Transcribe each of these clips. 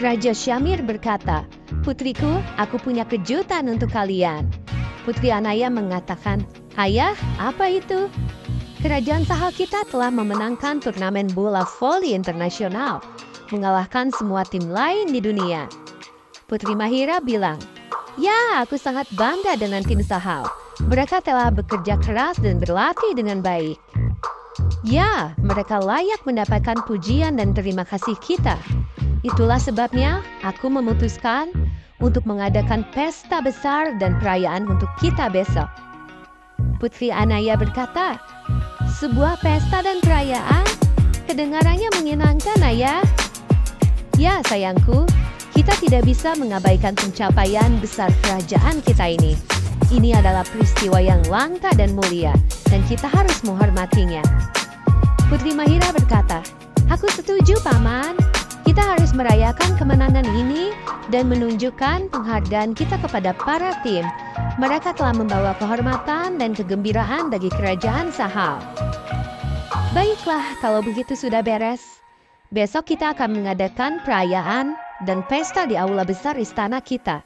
Raja Syamir berkata, Putriku, aku punya kejutan untuk kalian. Putri Anaya mengatakan, Ayah, apa itu? Kerajaan Sahal kita telah memenangkan turnamen bola voli internasional, mengalahkan semua tim lain di dunia. Putri Mahira bilang, Ya, aku sangat bangga dengan tim Sahal. Mereka telah bekerja keras dan berlatih dengan baik. Ya, mereka layak mendapatkan pujian dan terima kasih kita. Itulah sebabnya aku memutuskan untuk mengadakan pesta besar dan perayaan untuk kita besok. Putri Anaya berkata, sebuah pesta dan perayaan kedengarannya menyenangkan ayah. Ya sayangku, kita tidak bisa mengabaikan pencapaian besar kerajaan kita ini. Ini adalah peristiwa yang langka dan mulia, dan kita harus menghormatinya. Putri Mahira berkata, Aku setuju, Paman. Kita harus merayakan kemenangan ini dan menunjukkan penghargaan kita kepada para tim. Mereka telah membawa kehormatan dan kegembiraan bagi kerajaan Sahal. Baiklah, kalau begitu sudah beres. Besok kita akan mengadakan perayaan dan pesta di aula besar istana kita.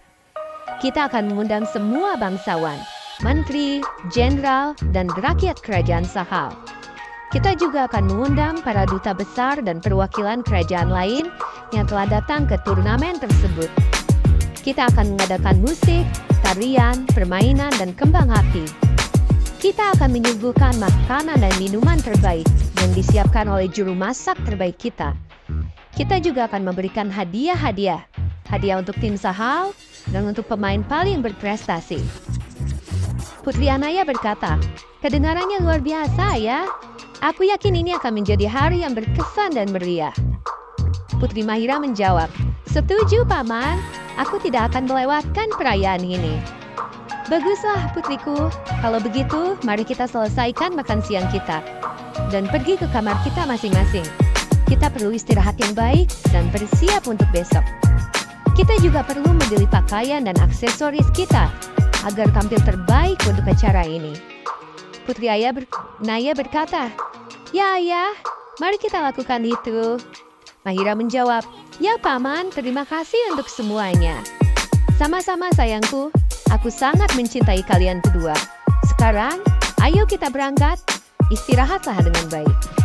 Kita akan mengundang semua bangsawan, menteri, jenderal, dan rakyat kerajaan Sahal. Kita juga akan mengundang para duta besar dan perwakilan kerajaan lain yang telah datang ke turnamen tersebut. Kita akan mengadakan musik, tarian, permainan, dan kembang api. Kita akan menyuguhkan makanan dan minuman terbaik yang disiapkan oleh juru masak terbaik kita. Kita juga akan memberikan hadiah-hadiah. Hadiah untuk tim Sahal dan untuk pemain paling berprestasi. Putri Anaya berkata, kedengarannya luar biasa ya. Aku yakin ini akan menjadi hari yang berkesan dan meriah. Putri Mahira menjawab, Setuju, Paman. Aku tidak akan melewatkan perayaan ini. Baguslah, putriku. Kalau begitu, mari kita selesaikan makan siang kita. Dan pergi ke kamar kita masing-masing. Kita perlu istirahat yang baik dan bersiap untuk besok. Kita juga perlu membeli pakaian dan aksesoris kita agar tampil terbaik untuk acara ini. Putri Ayah ber Naya berkata, Ya ayah, mari kita lakukan itu. Mahira menjawab, Ya paman, terima kasih untuk semuanya. Sama-sama sayangku, aku sangat mencintai kalian kedua. Sekarang, ayo kita berangkat. Istirahatlah dengan baik.